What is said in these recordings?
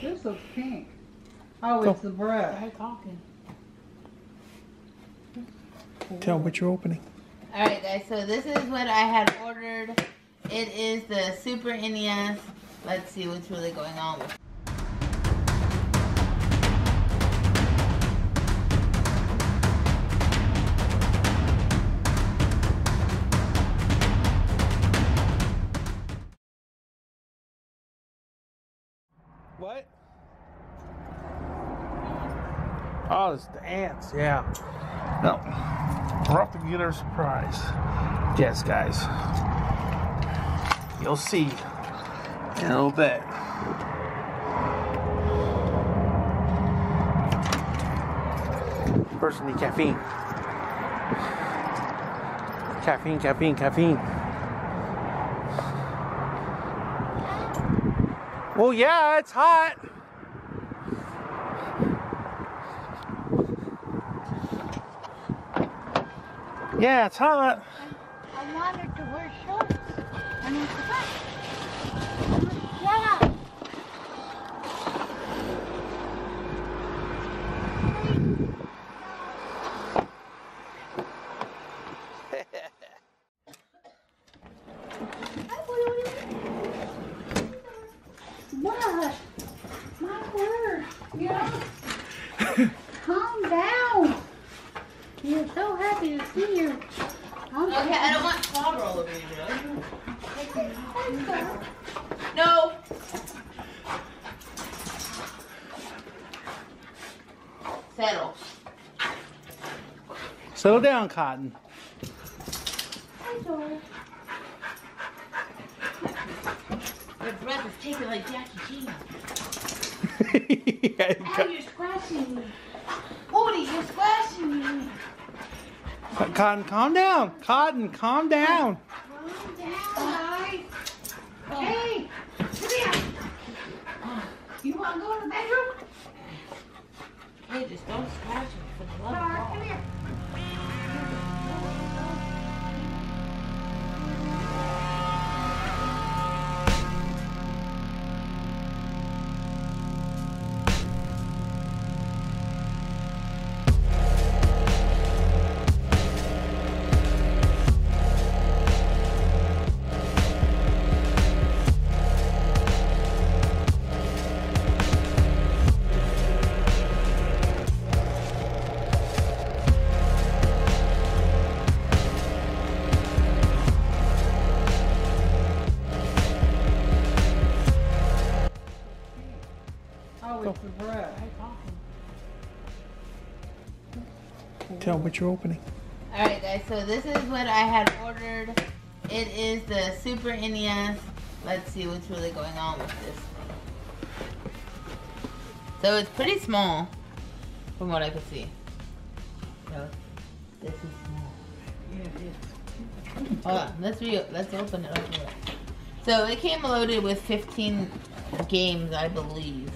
This looks pink. Oh, it's the bread. Try talking. Tell what you're opening. Alright guys, so this is what I had ordered. It is the Super NES. Let's see what's really going on with What? Oh, it's the ants, yeah. No. We're off to get our surprise. Yes, guys. You'll see in a little bit. First, need caffeine. Caffeine, caffeine, caffeine. Well, yeah, it's hot. Yeah, it's hot. I wanted to wear shorts. And I forgot. Yeah. What? My word. Yeah. Calm down. You're so happy to see you. Calm Okay, I don't want slobber all over you, really. No! Settle. Settle down, Cotton. Your breath is taking like Jackie Chan. Yeah, Ow, you're scratching me. Woody, you're scratching me. Cotton, calm down. Cotton, calm down. Calm down, guys. Hey, come here. You want to go to the bedroom? Hey, just don't scratch me for the love talking. Tell what you're opening. Alright guys, so this is what I had ordered. It is the Super NES. Let's see what's really going on with this thing. So it's pretty small, from what I can see. So this is small. Yeah, it is. Hold on, let's re let's open it up. here. So it came loaded with 15 games, I believe.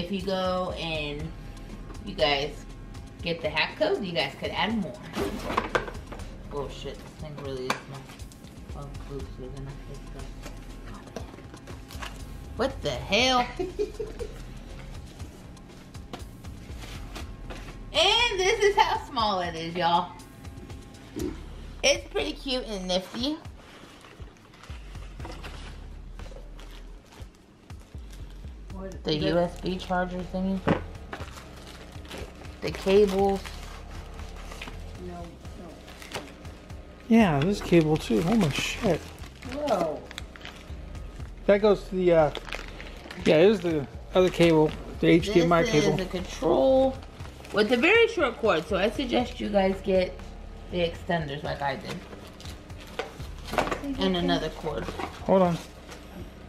If you go and you guys get the hack code, you guys could add more. Oh shit, this thing really is. Oh, oops, we're gonna. What the hell? and this is how small it is, y'all. It's pretty cute and nifty. What- The USB charger thingy. The cables. No, no. Yeah, this cable too. Holy shit. Whoa. That goes to the, uh, yeah, it is the other cable, the HDMI this cable. is a control with a very short cord, so I suggest you guys get the extenders like I did. And another cord. Hold on.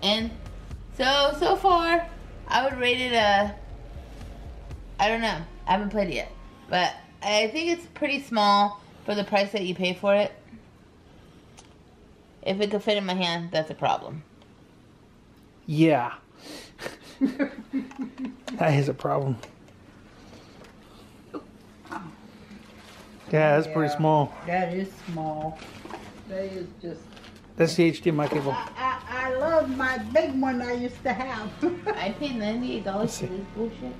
And so, so far, I would rate it a, I don't know, I haven't played it yet. But I think it's pretty small for the price that you pay for it. If it could fit in my hand, that's a problem. Yeah. that is a problem. Yeah, that's pretty small. That is small. That is just That's the HDMI cable. I, I, I love my big one I used to have. I paid ninety-eight dollars for see. this bullshit.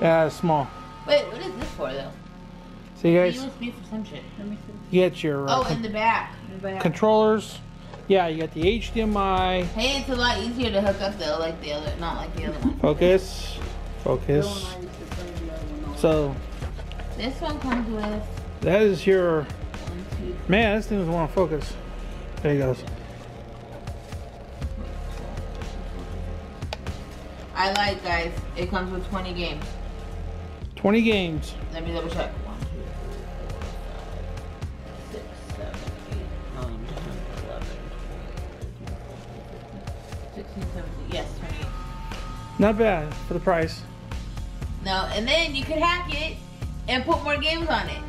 Yeah, it's small. Wait, what is this for though? So you guys, USB for some shit. Let me see. you get your uh, Oh, in the back. the back. controllers. Yeah, you got the HDMI. Hey, it's a lot easier to hook up though, like the other, not like the other one. Focus. Focus. and I used to play the other one on. So This one comes with that is your one, two, man. This thing doesn't want to focus. There he goes. I like guys. It comes with 20 games. 20 games. Let me double check. One, two, six, seven, eight, nine, 10, 11, 12, 16, 17. Yes, 28. Not bad for the price. No, and then you could hack it and put more games on it.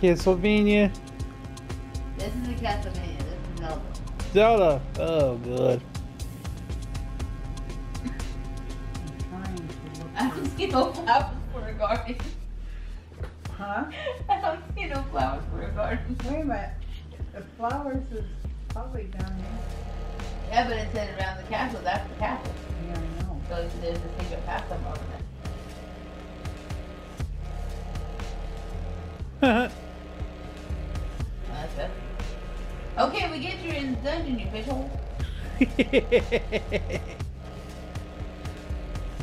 Castlevania. This is a Castlevania. This is Zelda. Zelda. Oh, good. trying to look I don't see no flowers for a garden. Huh? I don't see no flowers for a garden. Wait a minute. The flowers is probably down here. Yeah, but it said around the castle. That's the castle. Yeah, I know. So there's a secret path somewhere over there. We get you in the dungeon, you fish hole.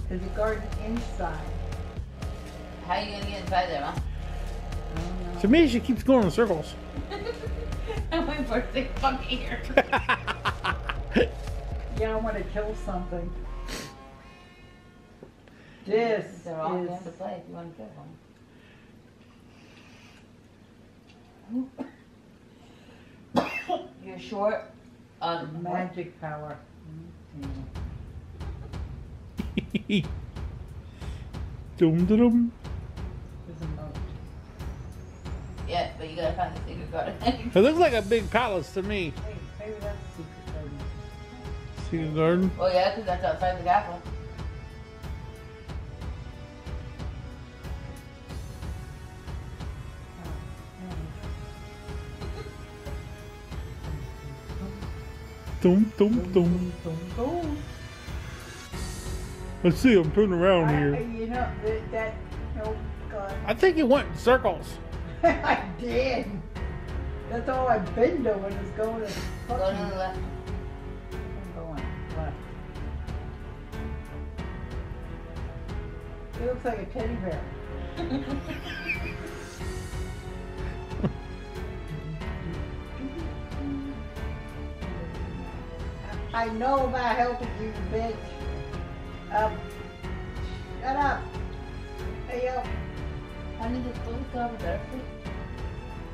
There's a garden inside. How are you gonna get inside there, huh? I don't know. to me, she keeps going in circles. I'm waiting for it to fucking here. Yeah, I want to kill something. This They're all is to play if you want to kill one. You're short on magic power. Dum dum dum. There's a moat. Yeah, but you gotta find the secret garden. It looks like a big palace to me. Hey, maybe that's secret garden. Secret garden. oh yeah, because that's outside the castle. Dum dum dum. Let's see. I'm turning around I, here. you know that, that oh god, I think it went in circles. I did. That's all I've been doing is going to Go to the left. I'm going left. It looks like a teddy bear. I know about helping you, bitch. Um, shut up. Hey, yo. Honey, does Chloe still have a better?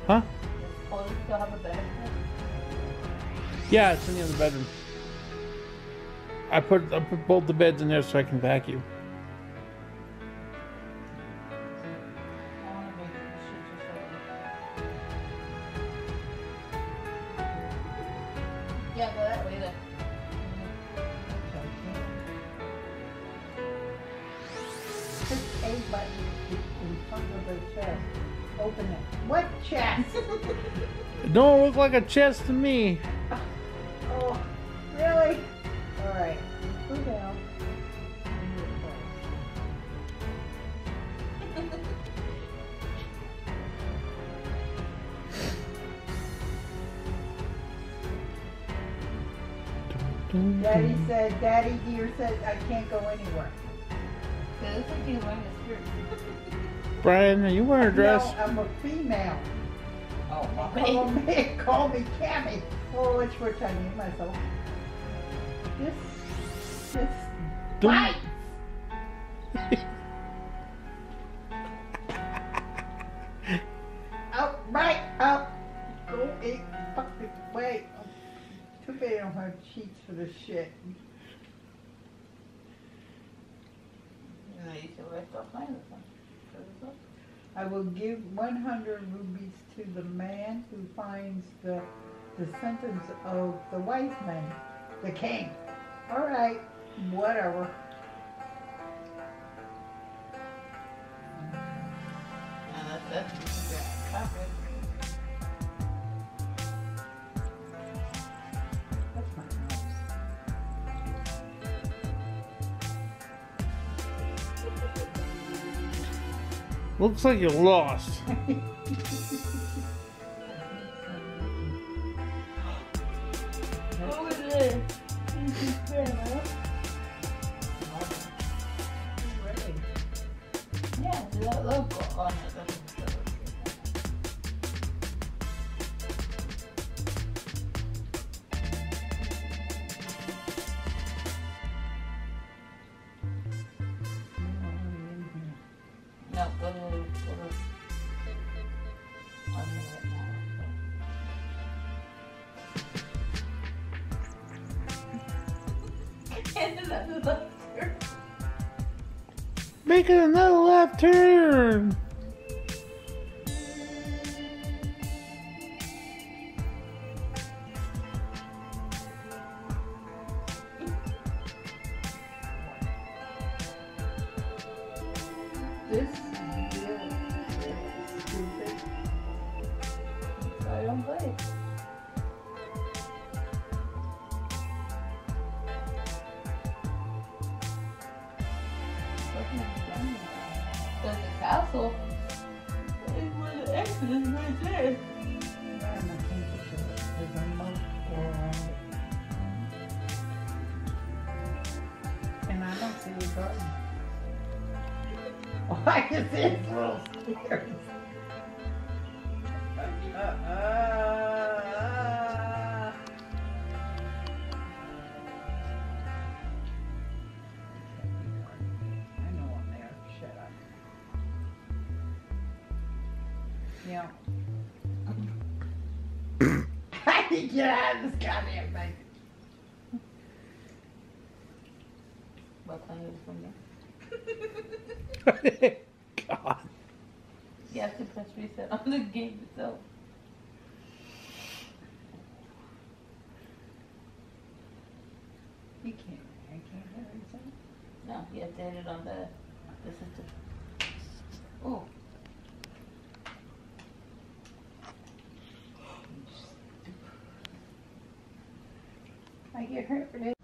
Huh? Does Chloe still have a better? Yeah, it's in the other bedroom. I put I put both the beds in there so I can vacuum. A button in front of the chest. Open it. What chest? It don't look like a chest to me. oh, really? All right. Go down. Daddy said, Daddy dear said I can't go anywhere. It like he's wearing a skirt. Brian, are you wearing a dress? No, I'm a female. Oh, Call me, call me Cammy. Oh, which which I name myself. This, this Dum- bites. Up, right, up. Go eight fucking way. for we're still playing with them. I will give 100 rubies to the man who finds the the sentence of the wise man, the king. All right, whatever. And that's, that's Looks like you're lost. What was this? This is fair, Ready. Yeah, lo- local. Oh, Making another left turn. This I don't see a garden. Oh, I can see it's little. Uh, uh, uh. I know I'm there. Shut up. Yeah. I can get out of this goddamn thing. What kind is from there? God. You have to press reset on the game itself. You can't. I can't hit anything. No, you have to hit it on the, the system. Oh, I get hurt for this.